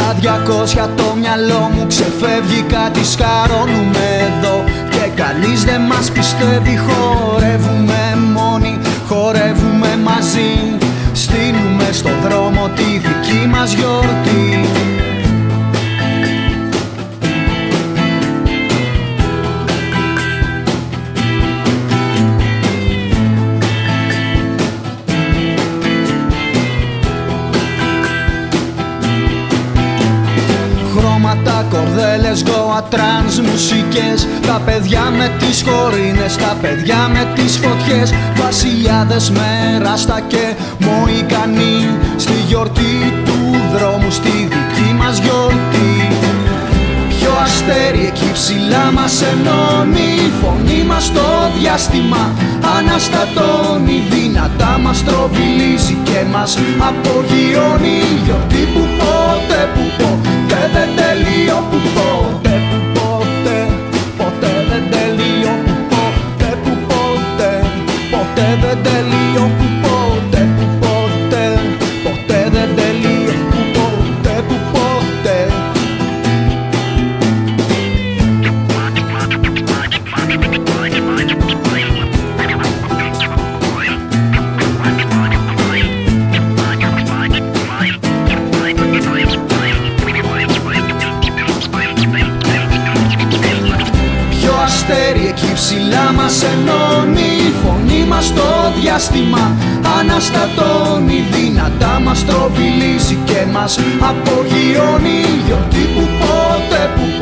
Στα διακόσια το μυαλό μου ξεφεύγει κάτι σκαρώνουμε εδώ. Και κανείς δεν μας πιστεύει χορεύουμε μόνοι, χορεύουμε μαζί. Στείνουμε στο δρόμο τη δική μας γιορτή κορδέλες, goa, trance, μουσικές. Τα παιδιά με τις κορίνες, τα παιδιά με τις φωτιές. Βασιλιάδες με ράστα και μοϊκανοί Στη γιορτή του δρόμου, στη δική μας γιορτή. Ποιο αστέρι εκεί ψηλά μας ενώνει Η φωνή μας στο διάστημα. Αναστατώνει Δυνατά μας στροβιλίζει και μας απογειώνει. Η γιορτή που ποτέ που ποτέ δεν τελείω ψηλά μας ενώνει Η φωνή μας στο διάστημα. Αναστατώνει Δυνατά μας τροβιλίζει και μας απογειώνει. Η γιορτή που ποτέ που